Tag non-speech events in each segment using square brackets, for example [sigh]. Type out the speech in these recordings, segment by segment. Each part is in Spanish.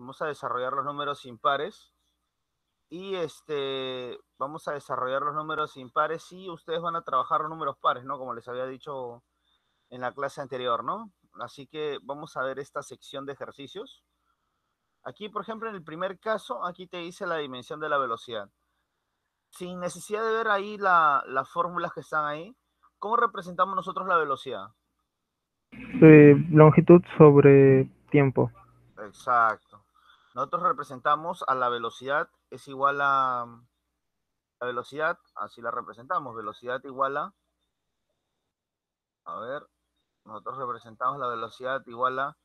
Vamos a desarrollar los números impares. Y este, vamos a desarrollar los números impares y ustedes van a trabajar los números pares, ¿no? Como les había dicho en la clase anterior, ¿no? Así que vamos a ver esta sección de ejercicios. Aquí, por ejemplo, en el primer caso, aquí te dice la dimensión de la velocidad. Sin necesidad de ver ahí las fórmulas que están ahí, ¿cómo representamos nosotros la velocidad? Eh, longitud sobre tiempo. Exacto. Nosotros representamos a la velocidad es igual a la velocidad, así la representamos, velocidad igual a, a ver, nosotros representamos la velocidad igual a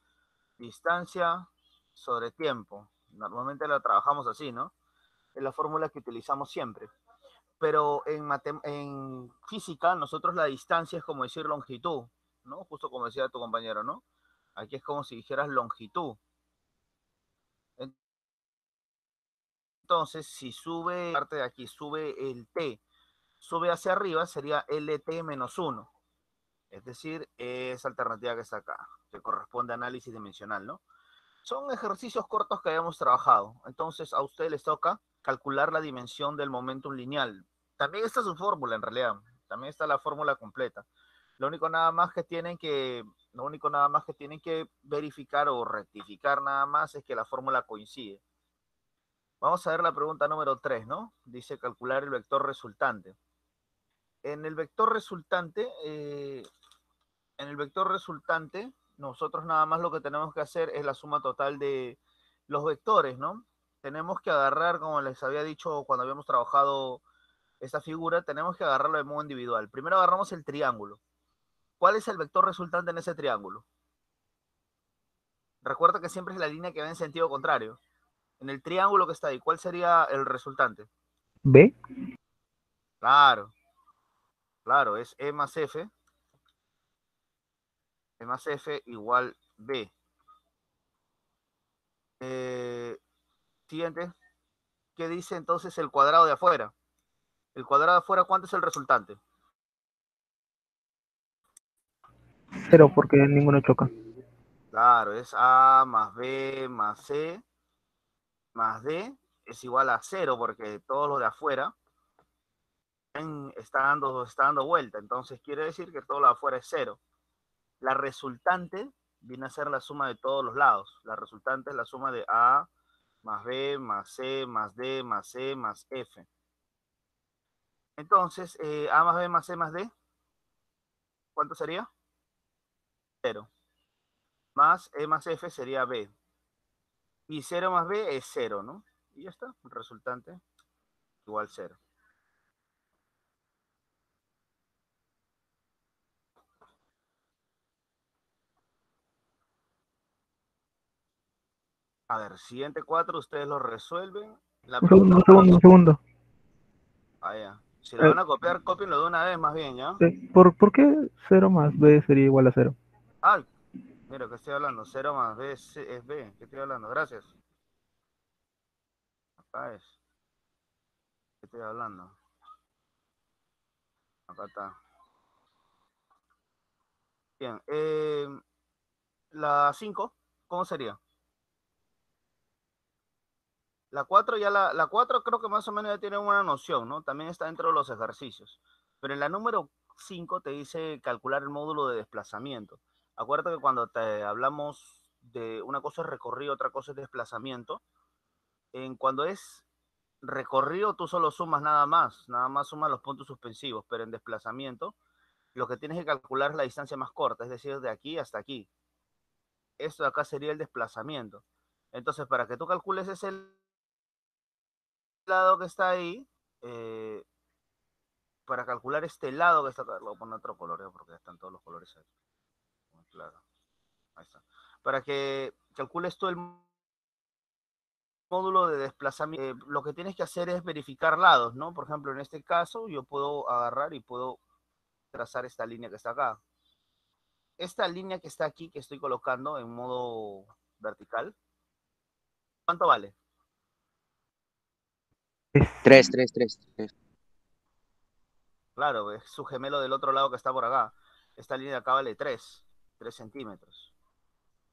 distancia sobre tiempo. Normalmente la trabajamos así, ¿no? Es la fórmula que utilizamos siempre. Pero en, en física, nosotros la distancia es como decir longitud, ¿no? Justo como decía tu compañero, ¿no? Aquí es como si dijeras longitud. Entonces, si sube, parte de aquí, sube el t, sube hacia arriba, sería lt menos 1. Es decir, esa alternativa que está acá, que corresponde a análisis dimensional, ¿no? Son ejercicios cortos que hayamos trabajado. Entonces, a ustedes les toca calcular la dimensión del momentum lineal. También está su fórmula, en realidad. También está la fórmula completa. Lo único nada más que tienen que, lo único nada más que tienen que verificar o rectificar nada más es que la fórmula coincide. Vamos a ver la pregunta número 3, ¿no? Dice calcular el vector resultante. En el vector resultante, eh, en el vector resultante, nosotros nada más lo que tenemos que hacer es la suma total de los vectores, ¿no? Tenemos que agarrar, como les había dicho cuando habíamos trabajado esta figura, tenemos que agarrarlo de modo individual. Primero agarramos el triángulo. ¿Cuál es el vector resultante en ese triángulo? Recuerda que siempre es la línea que va en sentido contrario en el triángulo que está ahí, ¿cuál sería el resultante? B. Claro. Claro, es E más F. E más F igual B. Eh, siguiente. ¿Qué dice entonces el cuadrado de afuera? El cuadrado de afuera, ¿cuánto es el resultante? Cero, porque ninguno choca. Claro, es A más B más C más D es igual a cero porque todos los de afuera está dando, está dando vuelta. Entonces quiere decir que todo lo de afuera es cero. La resultante viene a ser la suma de todos los lados. La resultante es la suma de A más B más C más D más C más F. Entonces, eh, A más B más C más D, ¿cuánto sería? Cero. Más E más F sería B. Y 0 más b es 0, ¿no? Y ya está, resultante igual 0. A ver, siguiente 4, ustedes lo resuelven. un segundo, un segundo, un segundo. Ah, ya. Si lo van a copiar, copienlo de una vez más bien, ¿ya? ¿Por, ¿Por qué 0 más b sería igual a 0? Ah, Mira, ¿qué estoy hablando? 0 más B es, B. ¿Qué estoy hablando? Gracias. Acá es. ¿Qué estoy hablando? Acá está. Bien. Eh, la 5, ¿cómo sería? La 4 ya la, la 4 creo que más o menos ya tiene una noción, ¿no? También está dentro de los ejercicios. Pero en la número 5 te dice calcular el módulo de desplazamiento. Acuérdate que cuando te hablamos de una cosa es recorrido, otra cosa es desplazamiento. En cuando es recorrido, tú solo sumas nada más, nada más sumas los puntos suspensivos, pero en desplazamiento, lo que tienes que calcular es la distancia más corta, es decir, de aquí hasta aquí. Esto de acá sería el desplazamiento. Entonces, para que tú calcules ese lado que está ahí, eh, para calcular este lado que está acá, lo voy a poner otro color, ¿eh? porque están todos los colores ahí. Claro. Ahí está. Para que calcules tú el módulo de desplazamiento, eh, lo que tienes que hacer es verificar lados, ¿no? Por ejemplo, en este caso, yo puedo agarrar y puedo trazar esta línea que está acá. Esta línea que está aquí, que estoy colocando en modo vertical, ¿cuánto vale? 3, 3, 3. Claro, es su gemelo del otro lado que está por acá. Esta línea de acá vale 3. 3 centímetros.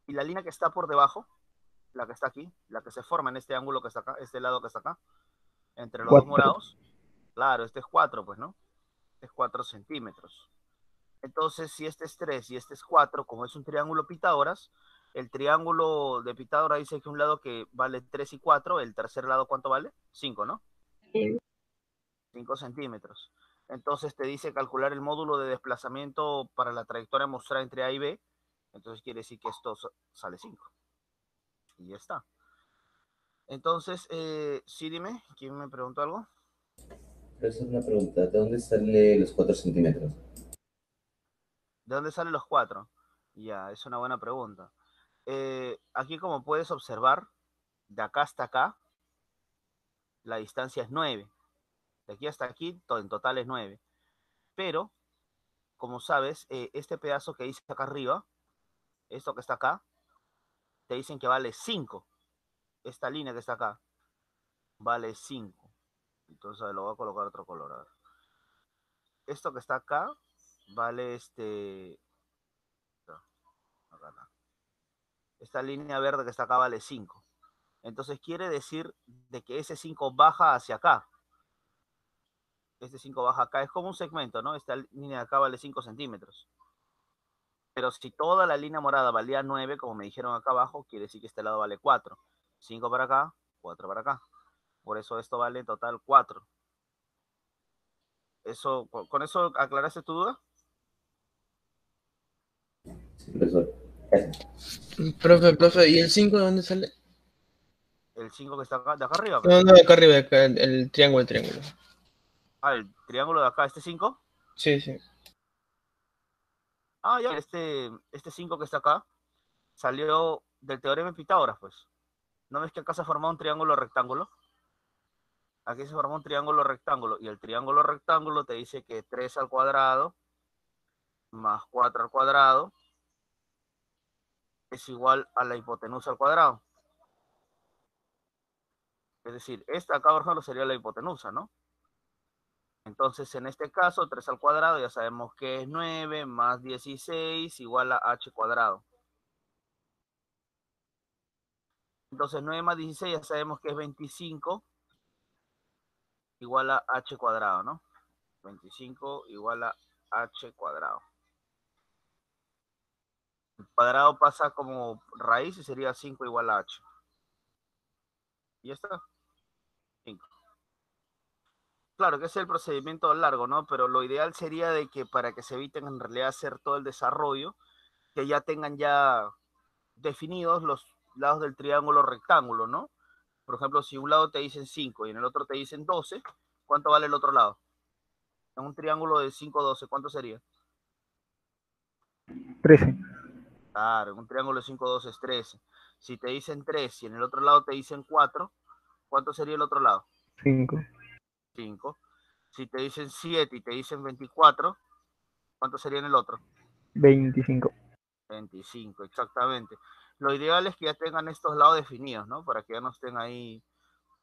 ¿Y la línea que está por debajo? la que está aquí, la que se forma en este ángulo que está acá, este lado que está acá, entre los Cuatro. dos morados. Claro, este es 4, pues, ¿no? Este es 4 centímetros. Entonces, si este es 3 y este es 4, como es un triángulo Pitágoras, el triángulo de Pitágoras dice que un lado que vale 3 y 4, el tercer lado, ¿cuánto vale? 5, ¿no? 5 centímetros. Entonces te dice calcular el módulo de desplazamiento para la trayectoria mostrada entre A y B. Entonces quiere decir que esto sa- sale 5. Y ya está. Entonces, eh, sí, dime, ¿quién me preguntó algo? Profesor, una pregunta. ¿De dónde sale los 4 centímetros? ¿De dónde salen los cuatro? Ya, es una buena pregunta. Eh, aquí, como puedes observar, de acá hasta acá, la distancia es 9. De aquí hasta aquí, en total es 9. Pero, como sabes, eh, este pedazo que dice acá arriba, esto que está acá, te dicen que vale 5. Esta línea que está acá, vale 5. Entonces, lo voy a colocar otro color. Esto que está acá, vale este... Esta línea verde que está acá vale 5. Entonces quiere decir de que ese 5 baja hacia acá. Este 5 baja acá. Es como un segmento, ¿no? Esta línea de acá vale 5 centímetros. Pero si toda la línea morada valía 9, como me dijeron acá abajo, quiere decir que este lado vale 4. 5 para acá, 4 para acá. Por eso esto vale en total 4. Eso, ¿con eso aclaraste tu duda? Sí, profesor. Gracias. Profe, profe, ¿y el 5 de dónde sale? El 5 que está acá, de acá arriba. No, no, de acá arriba, de acá, el, el triángulo, el triángulo. Ah, el triángulo de acá, este 5. Sí, sí. Ah, ya, este, este 5 que está acá salió del teorema de Pitágoras, pues. ¿No ves que acá se formó un triángulo rectángulo? Aquí se formó un triángulo rectángulo y el triángulo rectángulo te dice que 3 al cuadrado más 4 al cuadrado es igual a la hipotenusa al cuadrado. Es decir, esta acá, por ejemplo, sería la hipotenusa, ¿no? Entonces, en este caso, 3 al cuadrado ya sabemos que es 9 más 16 igual a h cuadrado. Entonces, 9 más 16 ya sabemos que es 25 igual a h cuadrado, ¿no? 25 igual a h cuadrado. El cuadrado pasa como raíz y sería 5 igual a h. Y ya está. 5. Claro que es el procedimiento largo, ¿no? Pero lo ideal sería de que para que se eviten en realidad hacer todo el desarrollo, que ya tengan ya definidos los lados del triángulo rectángulo, ¿no? Por ejemplo, si un lado te dicen 5 y en el otro te dicen 12, ¿cuánto vale el otro lado? En un triángulo de 5, 12, ¿cuánto sería? 13. Claro, en un triángulo de 5, 12 es 13. Si te dicen 3 y en el otro lado te dicen 4, ¿cuánto sería el otro lado? 5. 5. Si te dicen 7 y te dicen 24, ¿cuánto sería en el otro? 25. 25, exactamente. Lo ideal es que ya tengan estos lados definidos, ¿no? Para que ya no estén ahí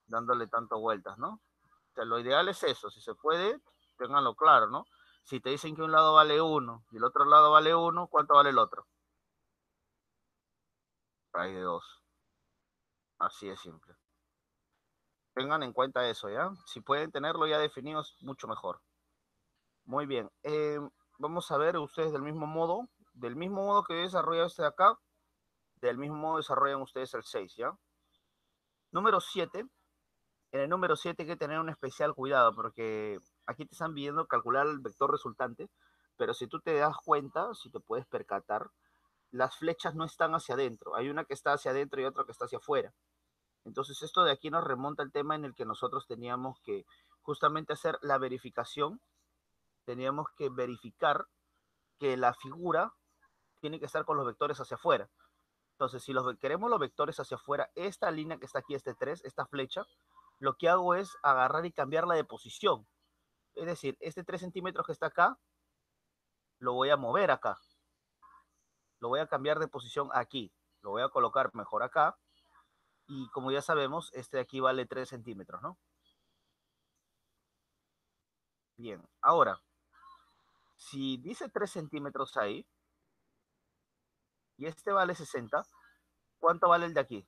dándole tanto vueltas, ¿no? O sea, lo ideal es eso, si se puede, ténganlo claro, ¿no? Si te dicen que un lado vale 1 y el otro lado vale 1, ¿cuánto vale el otro? Raíz de 2. Así de simple. Tengan en cuenta eso, ¿ya? Si pueden tenerlo ya definido, es mucho mejor. Muy bien. eh, vamos a ver ustedes del mismo modo, del mismo modo que desarrolla este de acá, del mismo modo desarrollan ustedes el 6, ¿ya? Número 7. En el número 7 hay que tener un especial cuidado porque aquí te están pidiendo calcular el vector resultante, pero si tú te das cuenta, si te puedes percatar, las flechas no están hacia adentro. Hay una que está hacia adentro y otra que está hacia afuera. Entonces esto de aquí nos remonta al tema en el que nosotros teníamos que justamente hacer la verificación. Teníamos que verificar que la figura tiene que estar con los vectores hacia afuera. Entonces, si queremos los vectores hacia afuera, esta línea que está aquí, este 3, esta flecha, lo que hago es agarrar y cambiarla de posición. Es decir, este 3 centímetros que está acá, lo voy a mover acá. Lo voy a cambiar de posición aquí. Lo voy a colocar mejor acá. Y como ya sabemos, este de aquí vale 3 centímetros, ¿no? Bien, ahora, si dice 3 centímetros ahí, y este vale 60, ¿cuánto vale el de aquí?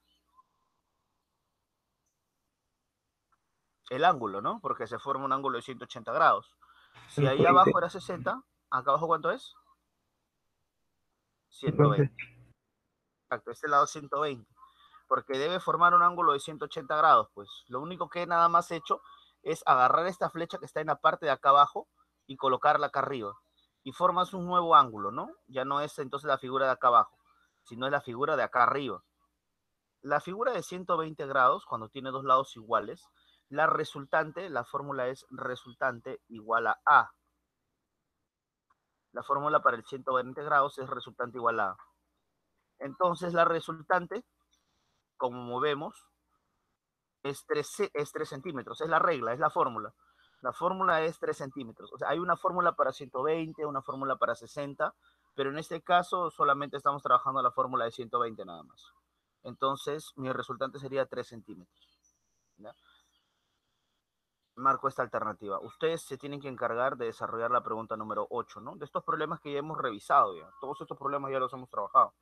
El ángulo, ¿no? Porque se forma un ángulo de 180 grados. Si ahí abajo era 60, acá abajo ¿cuánto es? 120. Exacto, este lado 120. Porque debe formar un ángulo de 180 grados, pues. Lo único que nada más he hecho es agarrar esta flecha que está en la parte de acá abajo y colocarla acá arriba. Y formas un nuevo ángulo, ¿no? Ya no es entonces la figura de acá abajo, sino es la figura de acá arriba. La figura de 120 grados, cuando tiene dos lados iguales, la resultante, la fórmula es resultante igual a A. La fórmula para el 120 grados es resultante igual a A. Entonces la resultante, como vemos, es 3, ce- es 3 centímetros. Es la regla, es la fórmula. La fórmula es 3 centímetros. O sea, hay una fórmula para 120, una fórmula para 60, pero en este caso solamente estamos trabajando la fórmula de 120 nada más. Entonces, mi resultante sería 3 centímetros. ¿ya? Marco esta alternativa. Ustedes se tienen que encargar de desarrollar la pregunta número 8, ¿no? De estos problemas que ya hemos revisado ya. Todos estos problemas ya los hemos trabajado.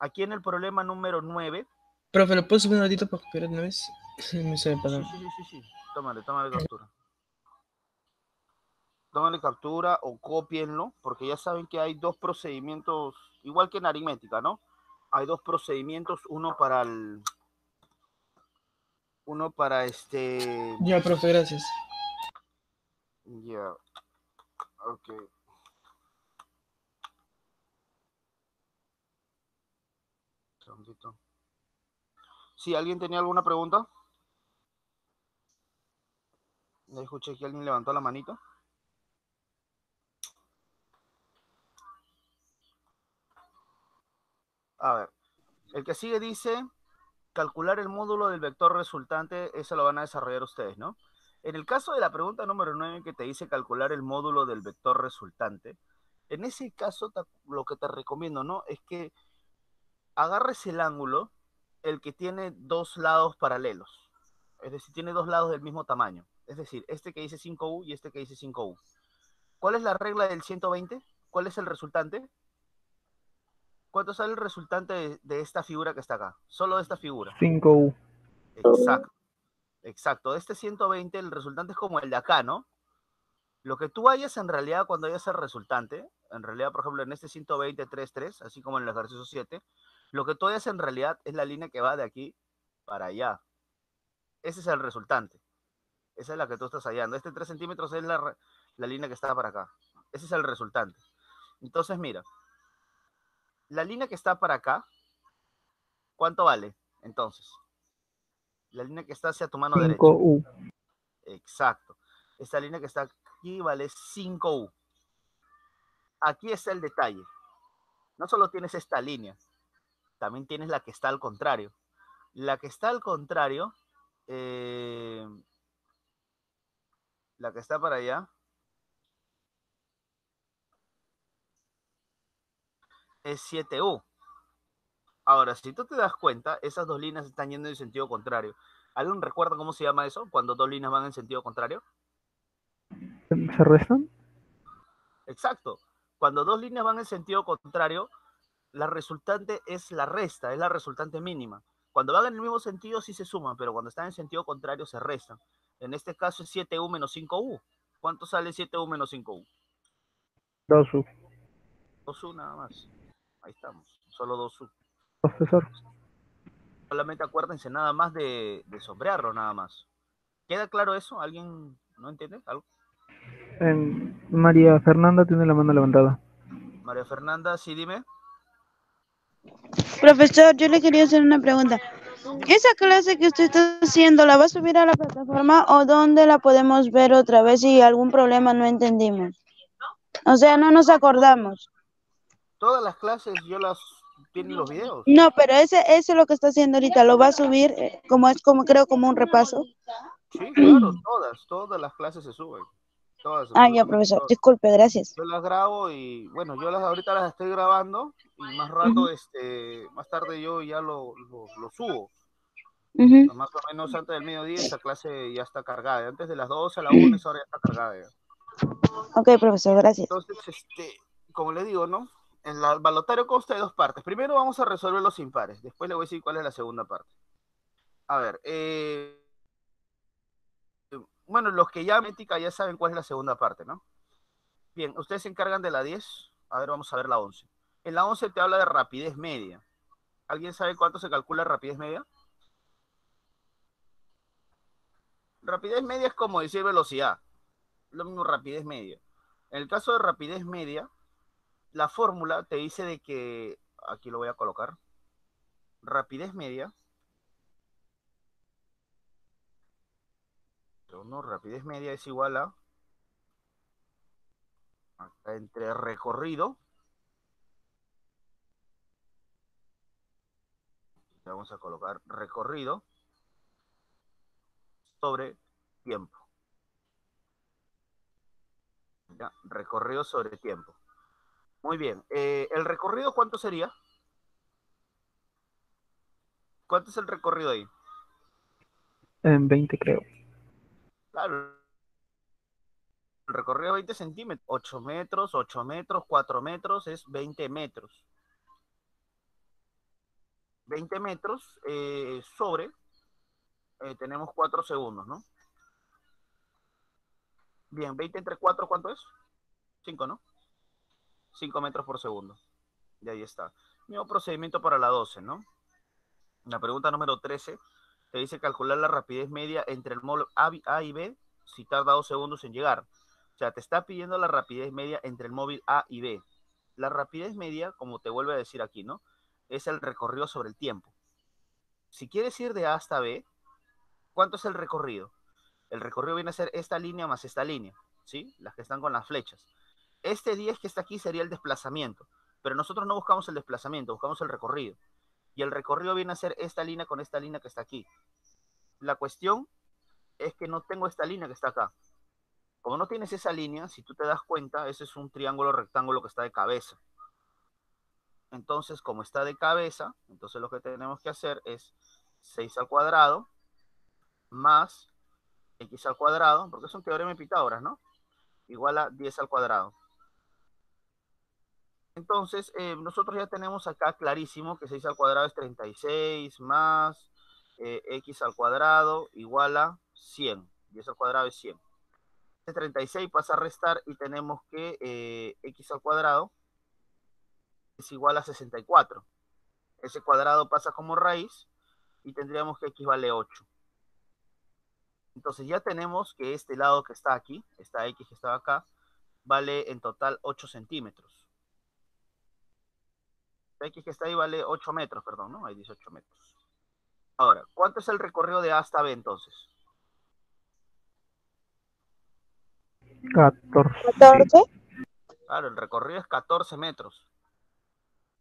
Aquí en el problema número 9. Profe, ¿lo puedo subir un ratito para copiar una vez? Me se me Sí, pasó. sí, sí, sí, sí. Tómale, tómale captura. Tómale captura o cópienlo, porque ya saben que hay dos procedimientos, igual que en aritmética, ¿no? Hay dos procedimientos, uno para el. Uno para este. Ya, profe, gracias. Ya. Ok. Segundito. Sí, ¿alguien tenía alguna pregunta? Escuché que alguien levantó la manito. A ver. El que sigue dice calcular el módulo del vector resultante, eso lo van a desarrollar ustedes, ¿no? En el caso de la pregunta número 9 que te dice calcular el módulo del vector resultante, en ese caso lo que te recomiendo, ¿no? Es que agarres el ángulo, el que tiene dos lados paralelos. Es decir, tiene dos lados del mismo tamaño. Es decir, este que dice 5U y este que dice 5U. ¿Cuál es la regla del 120? ¿Cuál es el resultante? ¿Cuánto sale el resultante de, de esta figura que está acá? Solo de esta figura. 5U. Exacto. Exacto. De este 120, el resultante es como el de acá, ¿no? Lo que tú hayas en realidad cuando hayas el resultante, en realidad, por ejemplo, en este 120, 3, 3, así como en el ejercicio 7, lo que tú hayas en realidad es la línea que va de aquí para allá. Ese es el resultante. Esa es la que tú estás hallando. Este 3 centímetros es la, la línea que está para acá. Ese es el resultante. Entonces, mira, la línea que está para acá, ¿cuánto vale? Entonces, la línea que está hacia tu mano derecha. 5U. Exacto. Esta línea que está aquí vale 5U. Aquí está el detalle. No solo tienes esta línea, también tienes la que está al contrario. La que está al contrario, eh, la que está para allá, es 7U. Ahora, si tú te das cuenta, esas dos líneas están yendo en sentido contrario. ¿Alguien recuerda cómo se llama eso? Cuando dos líneas van en sentido contrario. ¿Se restan? Exacto. Cuando dos líneas van en sentido contrario, la resultante es la resta, es la resultante mínima. Cuando van en el mismo sentido sí se suman, pero cuando están en sentido contrario se restan. En este caso es 7U menos 5U. ¿Cuánto sale 7U menos 5U? 2U. 2U nada más. Ahí estamos. Solo 2U. Profesor. Solamente acuérdense nada más de, de sombrearlo, nada más. ¿Queda claro eso? ¿Alguien no entiende? ¿Algo? En- María Fernanda tiene la mano levantada. María Fernanda, sí, dime. Profesor, yo le quería hacer una pregunta. ¿Esa clase que usted está haciendo la va a subir a la plataforma o dónde la podemos ver otra vez si algún problema no entendimos? O sea, no nos acordamos. Todas las clases yo las tienen los videos. No, pero ese, ese es lo que está haciendo ahorita. Lo va a subir eh, como es como creo como un repaso. Sí, claro, todas, todas las clases se suben. Todas, Ah, ya, profesor. todas. Disculpe, gracias. Yo las grabo y bueno, yo las ahorita las estoy grabando y más rato, Ujú. este, más tarde yo ya lo, lo, lo subo. Ujú. Más o menos antes del mediodía esa clase ya está cargada. Antes de las 12 a la 1 esa hora ya está cargada. ya. Ok, profesor, gracias. Entonces, este, como le digo, ¿no? El balotario consta de dos partes. Primero vamos a resolver los impares. Después le voy a decir cuál es la segunda parte. A ver, eh, Bueno, los que ya mética ya saben cuál es la segunda parte, ¿no? Bien, ustedes se encargan de la 10. A ver, vamos a ver la 11. En la 11 te habla de rapidez media. ¿Alguien sabe cuánto se calcula rapidez media? Rapidez media es como decir velocidad. Lo mismo rapidez media. En el caso de rapidez media, la fórmula te dice de que, aquí lo voy a colocar, rapidez media, no, rapidez media es igual a, entre recorrido, vamos a colocar recorrido sobre tiempo. ¿Ya? Recorrido sobre tiempo. Muy bien. Eh, ¿El recorrido cuánto sería? ¿Cuánto es el recorrido ahí? En 20 creo. Claro. El recorrido 20 centímetros. 8 metros, 8 metros, 4 metros es 20 metros. 20 metros eh, sobre, eh, tenemos 4 segundos, ¿no? Bien, 20 entre 4, ¿cuánto es? 5, ¿no? 5 metros por segundo. Y ahí está. Mismo procedimiento para la 12, ¿no? La pregunta número 13 te dice calcular la rapidez media entre el móvil A y B si tarda 2 segundos en llegar. O sea, te está pidiendo la rapidez media entre el móvil A y B. La rapidez media, como te vuelve a decir aquí, ¿no? Es el recorrido sobre el tiempo. Si quieres ir de A hasta B, ¿cuánto es el recorrido? El recorrido viene a ser esta línea más esta línea, ¿sí? Las que están con las flechas. Este 10 que está aquí sería el desplazamiento, pero nosotros no buscamos el desplazamiento, buscamos el recorrido. Y el recorrido viene a ser esta línea con esta línea que está aquí. La cuestión es que no tengo esta línea que está acá. Como no tienes esa línea, si tú te das cuenta, ese es un triángulo rectángulo que está de cabeza. Entonces, como está de cabeza, entonces lo que tenemos que hacer es 6 al cuadrado más x al cuadrado, porque es un teorema de Pitágoras, ¿no? Igual a 10 al cuadrado. Entonces, eh, nosotros ya tenemos acá clarísimo que 6 al cuadrado es 36 más eh, x al cuadrado igual a 100. 10 al cuadrado es 100. Este 36 pasa a restar y tenemos que eh, x al cuadrado es igual a 64. Ese cuadrado pasa como raíz y tendríamos que x vale 8. Entonces ya tenemos que este lado que está aquí, esta x que estaba acá, vale en total 8 centímetros. X que está ahí vale 8 metros, perdón, ¿no? Ahí dice 8 metros. Ahora, ¿cuánto es el recorrido de A hasta B entonces? 14. 14. Claro, el recorrido es 14 metros.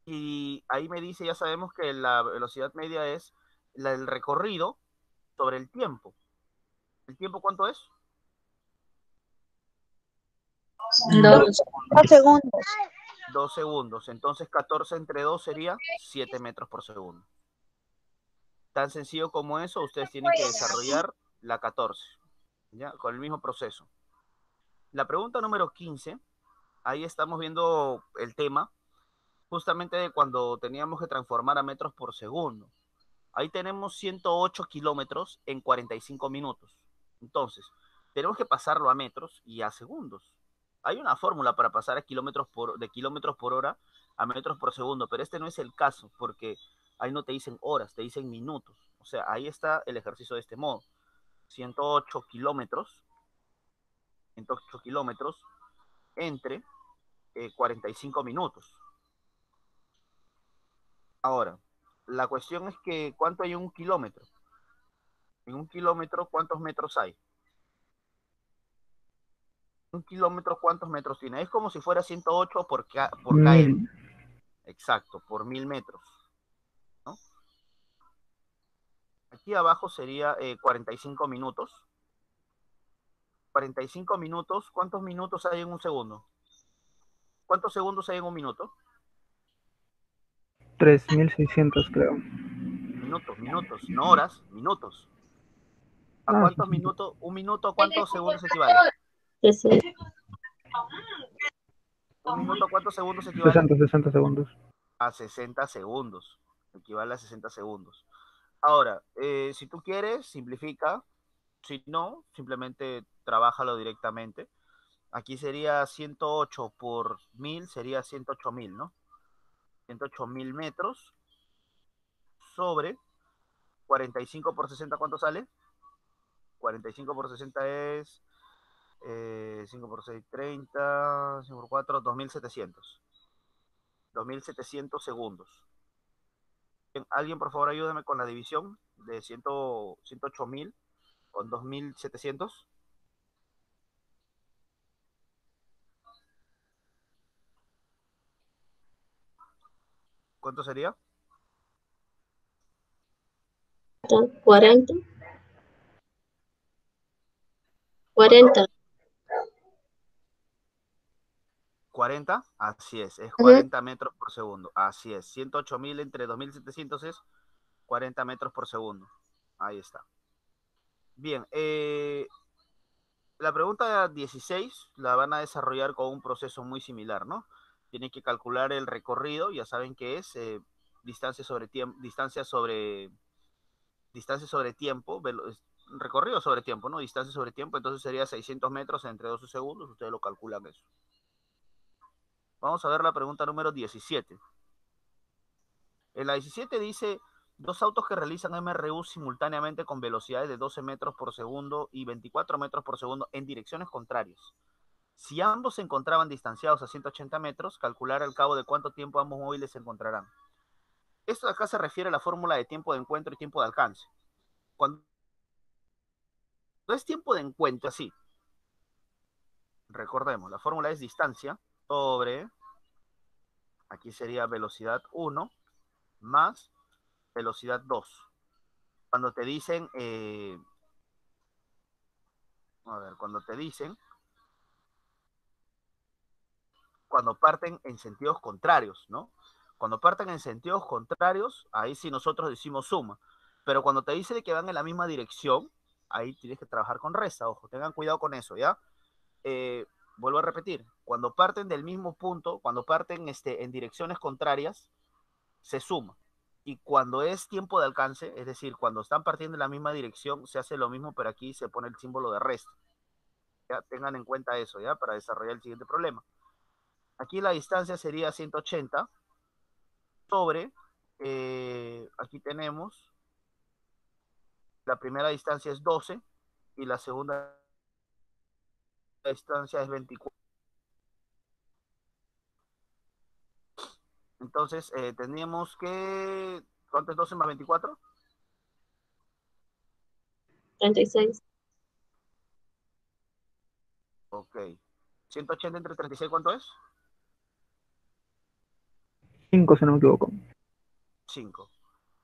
Y ahí me dice, ya sabemos que la velocidad media es la, el recorrido sobre el tiempo. ¿El tiempo cuánto es? Dos. segundos. Dos segundos. Entonces 14 entre 2 sería 7 metros por segundo. Tan sencillo como eso, ustedes tienen que desarrollar la 14. ¿Ya? Con el mismo proceso. La pregunta número 15, ahí estamos viendo el tema, justamente de cuando teníamos que transformar a metros por segundo. Ahí tenemos 108 kilómetros en 45 minutos. Entonces, tenemos que pasarlo a metros y a segundos. Hay una fórmula para pasar a kilómetros por, de kilómetros por hora a metros por segundo, pero este no es el caso, porque ahí no te dicen horas, te dicen minutos. O sea, ahí está el ejercicio de este modo. 108 kilómetros, 108 kilómetros entre 45 eh, minutos. Ahora, la cuestión es que, ¿cuánto hay en un kilómetro? En un kilómetro, ¿cuántos metros hay? Un kilómetro, ¿cuántos metros tiene? Es como si fuera 108 por, por km. Exacto, por mil metros. ¿no? Aquí abajo sería 45 eh, minutos. 45 minutos, ¿cuántos minutos hay en un segundo? ¿Cuántos segundos hay en un minuto? 3600 creo. Minutos, minutos, no horas, minutos. ¿A ah, cuántos minutos? ¿Un minuto a cuántos segundos equivale? ¿Un minuto a cuántos segundos equivale? 60, 60 segundos. A 60 segundos. Equivale a 60 segundos. Ahora, eh, si tú quieres, simplifica. Si no, simplemente trabájalo directamente. Aquí sería 108 por 1000, sería 108 mil, ¿no? 108 mil metros sobre 45 por 60, ¿cuánto sale? 45 por 60 es eh, 5 por 6, 30, 5 por 4, 2700. 2700 segundos. ¿Alguien, por favor, ayúdame con la división de 100, 108 mil con 2700? ¿Cuánto sería? 40. 40. 40, así es, es 40 metros por segundo, así es, 108 mil entre 2700 es 40 metros por segundo, ahí está. Bien, eh, la pregunta 16 la van a desarrollar con un proceso muy similar, ¿no? Tienen que calcular el recorrido, ya saben qué es, eh, distancia sobre tiempo, distancia sobre distancia sobre tiempo, recorrido sobre tiempo, ¿no? Distancia sobre tiempo, entonces sería 600 metros entre 12 segundos, ustedes lo calculan eso. Vamos a ver la pregunta número 17. En la 17 dice, dos autos que realizan MRU simultáneamente con velocidades de 12 metros por segundo y 24 metros por segundo en direcciones contrarias. Si ambos se encontraban distanciados a 180 metros, calcular al cabo de cuánto tiempo ambos móviles se encontrarán. Esto acá se refiere a la fórmula de tiempo de encuentro y tiempo de alcance. Cuando es tiempo de encuentro, así. Recordemos, la fórmula es distancia sobre, aquí sería velocidad 1 más velocidad 2. Cuando te dicen, eh, a ver, cuando te dicen, cuando parten en sentidos contrarios, ¿no? Cuando parten en sentidos contrarios, ahí sí nosotros decimos suma. Pero cuando te dice que van en la misma dirección, ahí tienes que trabajar con resta, ojo, tengan cuidado con eso, ¿ya? Eh, vuelvo a repetir, cuando parten del mismo punto, cuando parten este, en direcciones contrarias, se suma. Y cuando es tiempo de alcance, es decir, cuando están partiendo en la misma dirección, se hace lo mismo, pero aquí se pone el símbolo de resta. Ya tengan en cuenta eso, ¿ya? Para desarrollar el siguiente problema. Aquí la distancia sería 180 sobre, eh, aquí tenemos, la primera distancia es 12 y la segunda distancia es 24. Entonces, eh, teníamos que... ¿Cuánto es 12 más 24? 36. Ok. 180 entre 36, ¿cuánto es? 5, si no me equivoco. 5.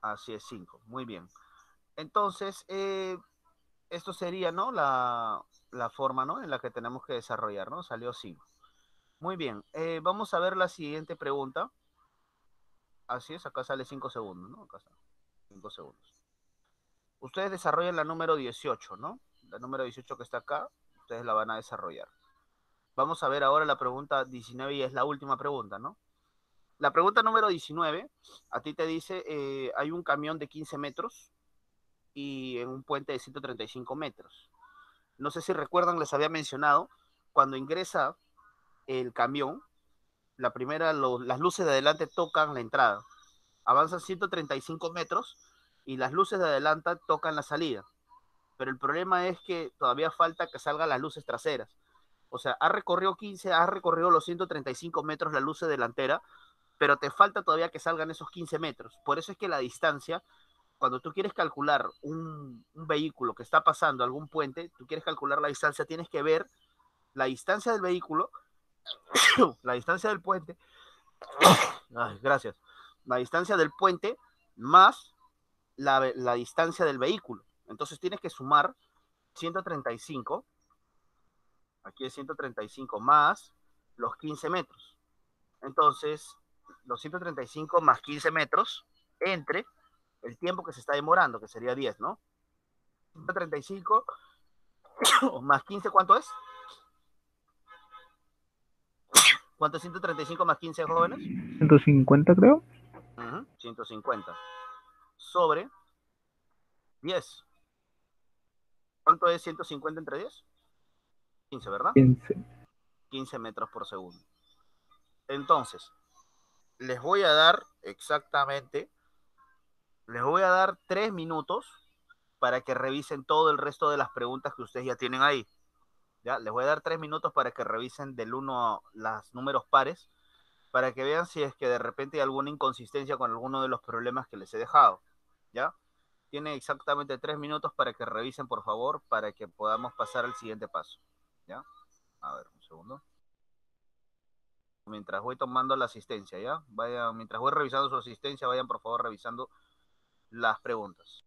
Así es, 5. Muy bien. Entonces, eh, esto sería, ¿no? La, la forma, ¿no? En la que tenemos que desarrollar, ¿no? Salió 5. Muy bien. Eh, vamos a ver la siguiente pregunta. Así es, acá sale 5 segundos, ¿no? Acá está. 5 segundos. Ustedes desarrollan la número 18, ¿no? La número 18 que está acá, ustedes la van a desarrollar. Vamos a ver ahora la pregunta 19 y es la última pregunta, ¿no? La pregunta número 19, a ti te dice, eh, hay un camión de 15 metros y en un puente de 135 metros. No sé si recuerdan, les había mencionado, cuando ingresa el camión, la primera, las luces de adelante tocan la entrada. Avanzan 135 metros y las luces de adelante tocan la salida. Pero el problema es que todavía falta que salgan las luces traseras. O sea, ha recorrido 15, ha recorrido los 135 metros la luz delantera, pero te falta todavía que salgan esos 15 metros. Por eso es que la distancia cuando tú quieres calcular un, vehículo que está pasando algún puente, tú quieres calcular la distancia, tienes que ver la distancia del vehículo, [coughs] la distancia del puente, [coughs] gracias, la distancia del puente más la, la, distancia del vehículo. Entonces tienes que sumar 135, aquí es 135 más los 15 metros. Entonces, los 135 más 15 metros entre el tiempo que se está demorando, que sería 10, ¿no? 135 [coughs] más 15, ¿cuánto es? ¿Cuánto es 135 más 15 jóvenes? 150 creo. 150. Sobre 10. ¿Cuánto es 150 entre 10? 15, ¿verdad? 15. 15 metros por segundo. Entonces, les voy a dar exactamente, les voy a dar tres minutos para que revisen todo el resto de las preguntas que ustedes ya tienen ahí. Ya, les voy a dar tres minutos para que revisen del 1 los números pares, para que vean si es que de repente hay alguna inconsistencia con alguno de los problemas que les he dejado. ¿Ya? Tienen exactamente tres minutos para que revisen, por favor, para que podamos pasar al siguiente paso. ¿Ya? A ver, un segundo. Mientras voy tomando la asistencia, ¿ya? Vayan, mientras voy revisando su asistencia, vayan por favor revisando las preguntas.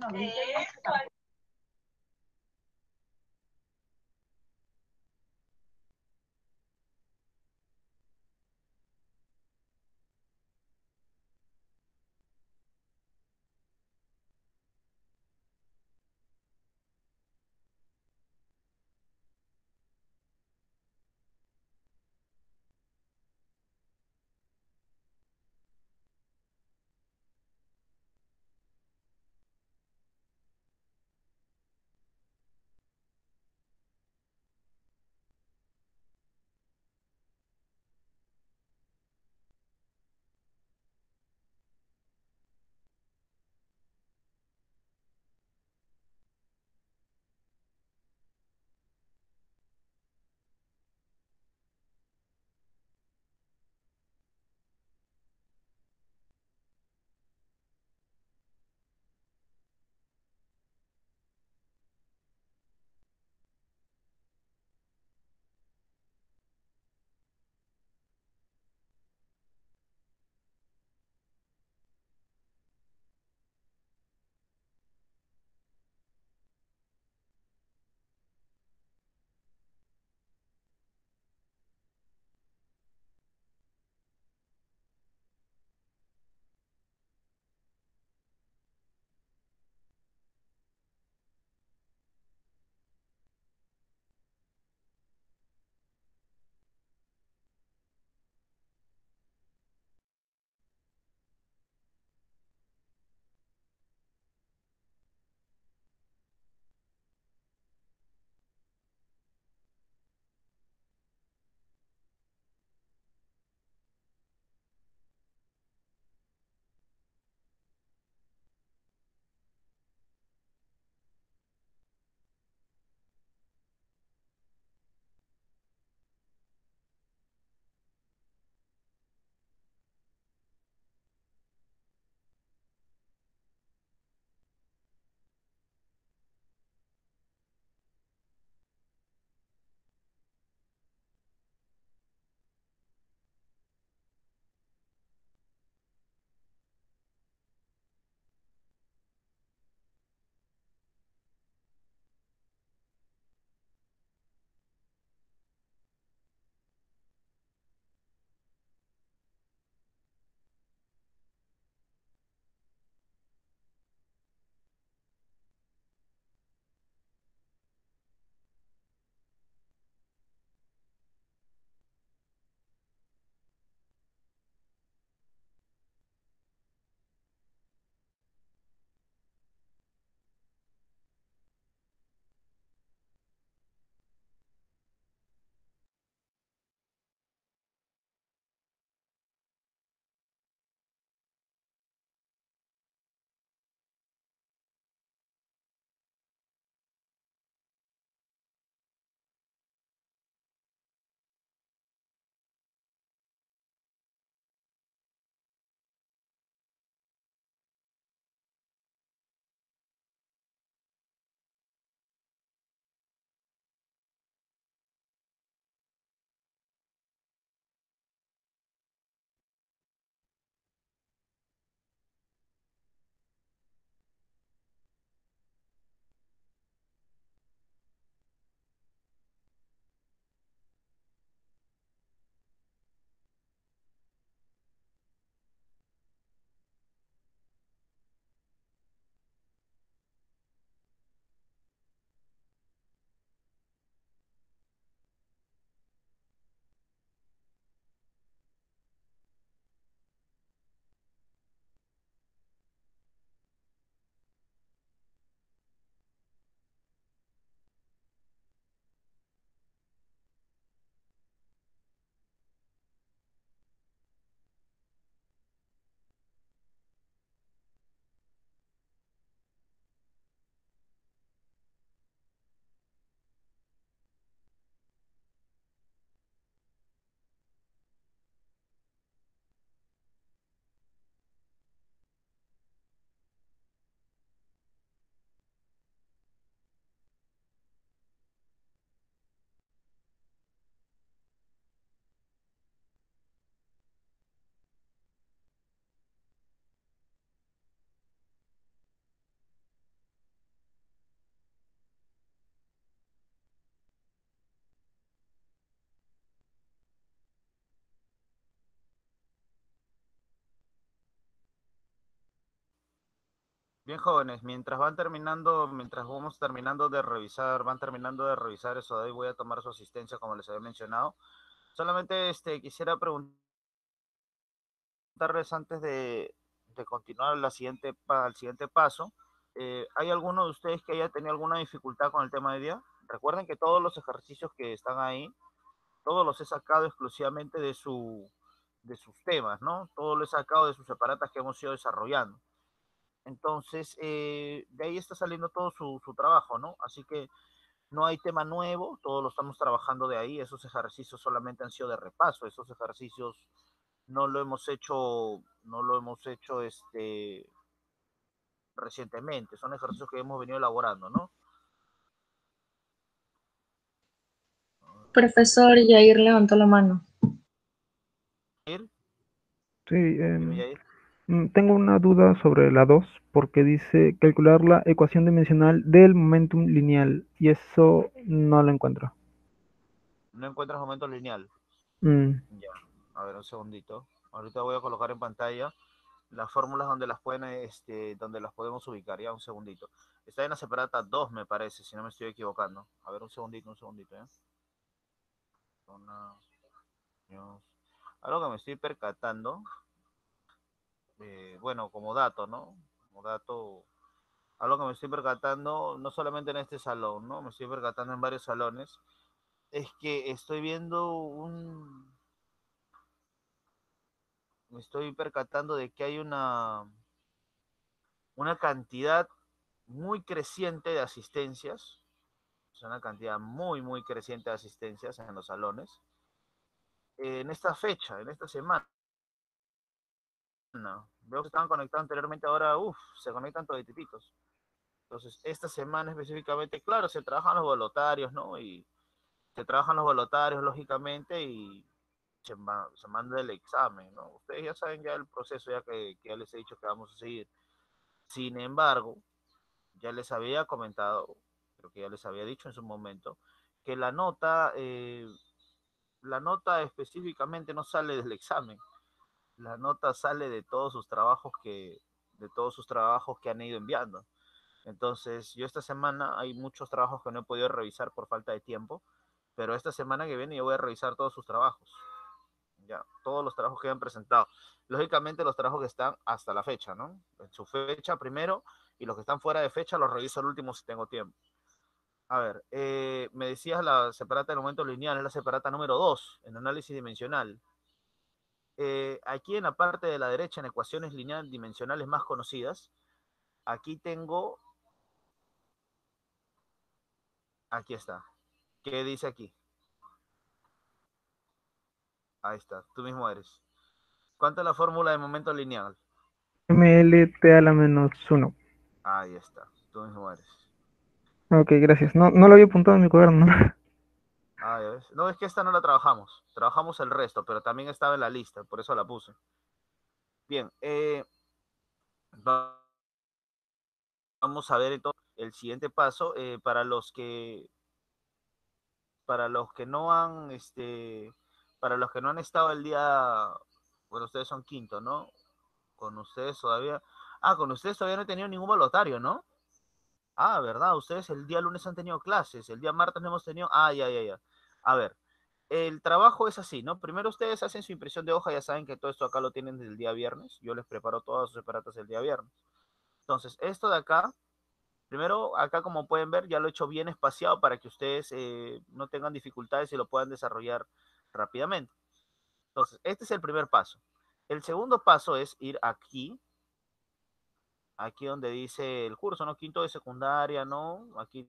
Não, não Bien, jóvenes, mientras van terminando, mientras vamos terminando de revisar, van terminando de revisar eso de ahí, voy a tomar su asistencia, como les había mencionado. Solamente este, quisiera preguntarles antes de, de continuar la siguiente, al siguiente paso. eh, ¿Hay alguno de ustedes que haya tenido alguna dificultad con el tema de día? Recuerden que todos los ejercicios que están ahí, todos los he sacado exclusivamente de, su, de sus temas, ¿no? Todos los he sacado de sus separatas que hemos ido desarrollando. Entonces, eh, de ahí está saliendo todo su, su trabajo, ¿no? Así que no hay tema nuevo, todos lo estamos trabajando de ahí. Esos ejercicios solamente han sido de repaso. Esos ejercicios no lo hemos hecho, no lo hemos hecho este recientemente. Son ejercicios que hemos venido elaborando, ¿no? Profesor Yair levantó la mano. Ir, Sí, Yair. Mm, tengo una duda sobre la 2, porque dice calcular la ecuación dimensional del momentum lineal, y eso no lo encuentro. No encuentras momento lineal. Mm, Ya, a ver, un segundito. Ahorita voy a colocar en pantalla las fórmulas donde las pueden, este, donde las podemos ubicar. Ya, un segundito. Está en la separata 2, me parece, si no me estoy equivocando. A ver, un segundito, un segundito, ¿eh? Dios. Algo que me estoy percatando, eh, bueno, como dato, ¿no? Como dato, algo que me estoy percatando, no solamente en este salón, ¿no? Me estoy percatando en varios salones, es que estoy viendo un, me estoy percatando de que hay una, una cantidad muy creciente de asistencias, es una cantidad muy, muy creciente de asistencias en los salones, en esta fecha, en esta semana. Veo que estaban conectados anteriormente, ahora, uff, se conectan todititos. Entonces, esta semana específicamente, claro, se trabajan los voluntarios, ¿no? Y se trabajan los voluntarios, lógicamente, y se manda el examen, ¿no? Ustedes ya saben ya el proceso, ya que, que ya les he dicho que vamos a seguir. Sin embargo, ya les había comentado, creo que ya les había dicho en su momento, que la nota, eh, la nota específicamente no sale del examen, la nota sale de todos sus trabajos que, de todos sus trabajos que han ido enviando. Entonces, yo esta semana hay muchos trabajos que no he podido revisar por falta de tiempo, pero esta semana que viene yo voy a revisar todos sus trabajos. Ya, todos los trabajos que han presentado. Lógicamente los trabajos que están hasta la fecha, ¿no? En su fecha primero y los que están fuera de fecha los reviso al último si tengo tiempo. A ver, eh, me decías la separata del momento lineal, es la separata número 2 en análisis dimensional. Eh, aquí en la parte de la derecha, en ecuaciones lineales dimensionales más conocidas, aquí tengo, aquí está. ¿Qué dice aquí? Ahí está, tú mismo eres. ¿Cuánto es la fórmula de momento lineal? MLT a la menos 1. Ahí está, tú mismo eres. Ok, gracias. No, no lo había apuntado en mi cuaderno. [laughs] Ah, ya ves. No, es que esta no la trabajamos. Trabajamos el resto, pero también estaba en la lista, por eso la puse. Bien, eh, va- vamos a ver entonces el siguiente paso eh, para los que para los que no han este para los que no han estado el día bueno ustedes son quinto no con ustedes todavía ah con ustedes todavía no he tenido ningún voluntario no ah verdad ustedes el día lunes han tenido clases el día martes no hemos tenido ah ya ya ya a ver el trabajo es así, ¿no? Primero ustedes hacen su impresión de hoja, ya saben que todo esto acá lo tienen desde el día viernes. Yo les preparo todas sus separatas el día viernes. Entonces, esto de acá, primero acá como pueden ver, ya lo he hecho bien espaciado para que ustedes eh, no tengan dificultades y lo puedan desarrollar rápidamente. Entonces, este es el primer paso. El segundo paso es ir aquí, aquí donde dice el curso, ¿no? Quinto de secundaria, ¿no? Aquí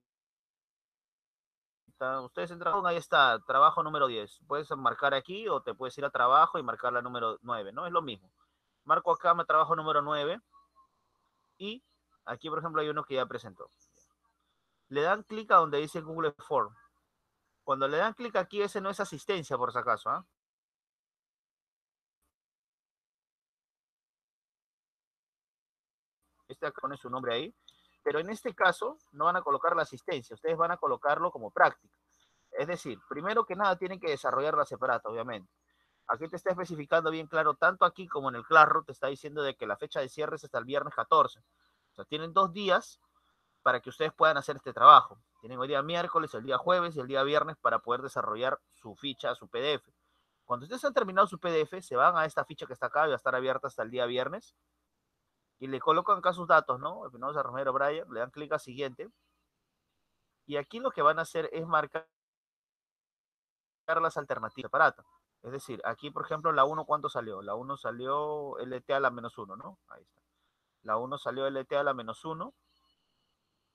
está, ustedes entran, ahí está, trabajo número 10. Puedes marcar aquí o te puedes ir a trabajo y marcar la número 9, ¿no? Es lo mismo. Marco acá, me trabajo número 9 y aquí, por ejemplo, hay uno que ya presentó. Le dan clic a donde dice Google Form. Cuando le dan clic aquí, ese no es asistencia, por si acaso, ¿ah? Este acá pone su nombre ahí. Pero en este caso, no van a colocar la asistencia, ustedes van a colocarlo como práctica. Es decir, primero que nada tienen que desarrollar la separata, obviamente. Aquí te está especificando bien claro, tanto aquí como en el Classroom, te está diciendo de que la fecha de cierre es hasta el viernes 14. O sea, tienen dos días para que ustedes puedan hacer este trabajo. Tienen hoy día miércoles, el día jueves y el día viernes para poder desarrollar su ficha, su PDF. Cuando ustedes han terminado su PDF, se van a esta ficha que está acá y va a estar abierta hasta el día viernes y le colocan acá sus datos, ¿no? Espinosa Romero Brian, le dan clic a siguiente. Y aquí lo que van a hacer es marcar las alternativas. Es decir, aquí, por ejemplo, la 1, ¿cuánto salió? La 1 salió LT a la menos 1, ¿no? Ahí está. La 1 salió LT a la menos 1.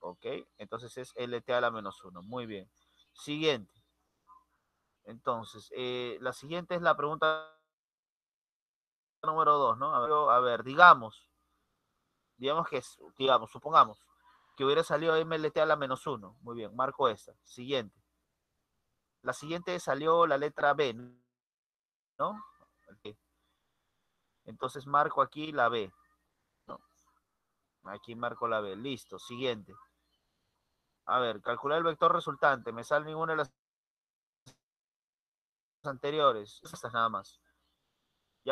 Ok, entonces es LT a la menos 1. Muy bien. Siguiente. Entonces, eh, la siguiente es la pregunta número 2, ¿no? A ver, a ver, digamos, digamos que, digamos, supongamos que hubiera salido MLT a la menos 1. Muy bien, marco esta. Siguiente. La siguiente salió la letra B, ¿no? Entonces marco aquí la B. Aquí marco la B. Listo. Siguiente. A ver, calcular el vector resultante. Me sale ninguna de las anteriores. Estas nada más.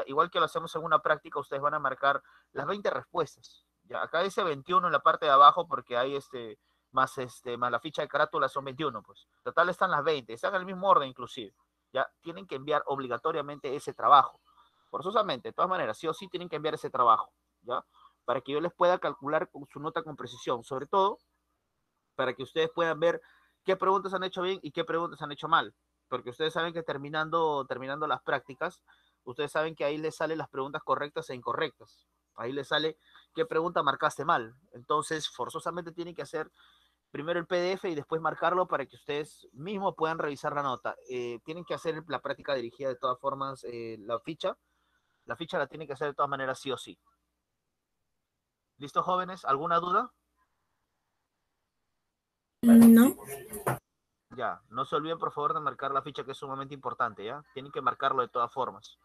Igual que lo hacemos en una práctica, ustedes van a marcar las 20 respuestas. Ya, acá dice 21 en la parte de abajo porque hay este más este más la ficha de carátula son 21, pues. Total están las 20, están en el mismo orden inclusive. Ya tienen que enviar obligatoriamente ese trabajo. Forzosamente, de todas maneras, sí o sí tienen que enviar ese trabajo, ¿ya? Para que yo les pueda calcular su nota con precisión, sobre todo para que ustedes puedan ver qué preguntas han hecho bien y qué preguntas han hecho mal, porque ustedes saben que terminando terminando las prácticas, ustedes saben que ahí les salen las preguntas correctas e incorrectas. Ahí les sale qué pregunta marcaste mal. Entonces, forzosamente tienen que hacer primero el PDF y después marcarlo para que ustedes mismos puedan revisar la nota. Eh, tienen que hacer la práctica dirigida de todas formas, eh, la ficha. La ficha la tienen que hacer de todas maneras sí o sí. ¿Listo, jóvenes? ¿Alguna duda? No. Ya, no se olviden por favor de marcar la ficha que es sumamente importante, ¿ya? Tienen que marcarlo de todas formas.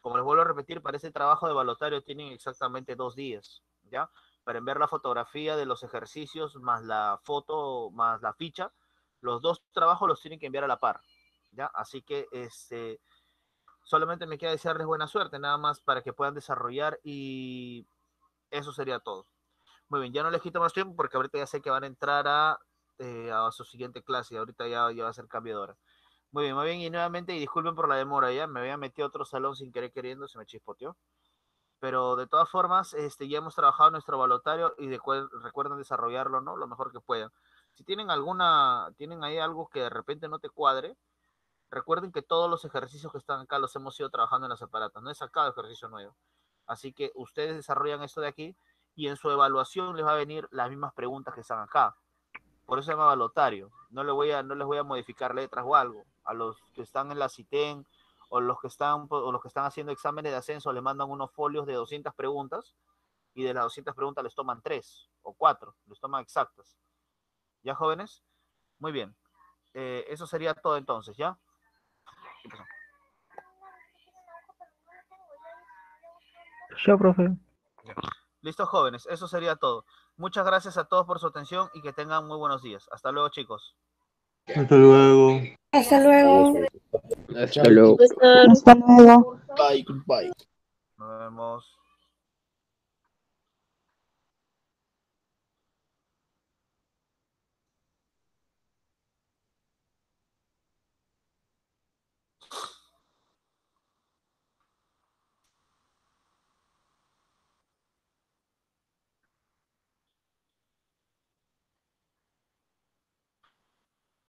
Como les vuelvo a repetir, para ese trabajo de balotario tienen exactamente dos días, Para enviar la fotografía de los ejercicios, más la foto, más la ficha, los dos trabajos los tienen que enviar a la par, ¿ya? Así que, este, solamente me queda desearles buena suerte, nada más para que puedan desarrollar y eso sería todo. Muy bien, ya no les quito más tiempo porque ahorita ya sé que van a entrar a, eh, a su siguiente clase ahorita ya, ya va a ser hora. Muy bien, muy bien, y nuevamente, y disculpen por la demora ya, me había metido a otro salón sin querer queriendo, se me chispoteó. Pero de todas formas, este, ya hemos trabajado nuestro balotario y de, recuerden desarrollarlo, ¿no? Lo mejor que puedan. Si tienen alguna, tienen ahí algo que de repente no te cuadre, recuerden que todos los ejercicios que están acá los hemos ido trabajando en las aparatas, no he sacado ejercicio nuevo. Así que ustedes desarrollan esto de aquí y en su evaluación les va a venir las mismas preguntas que están acá. Por eso se llama balotario. No, le voy a, no les voy a modificar letras o algo. A los que están en la CITEN o los que están, o los que están haciendo exámenes de ascenso le mandan unos folios de 200 preguntas y de las 200 preguntas les toman 3 o 4, les toman exactas. ¿Ya, jóvenes? Muy bien. Eh, eso sería todo entonces, ¿ya? Ya, profe. Listo, jóvenes. Eso sería todo. Muchas gracias a todos por su atención y que tengan muy buenos días. Hasta luego, chicos. Hasta luego. Hasta luego. Hasta luego. Hasta luego. Bye, goodbye. Nos vemos.